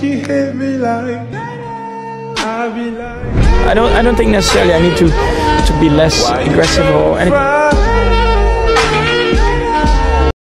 she hit me like I be like I don't I don't think necessarily I need to to be less aggressive or anything.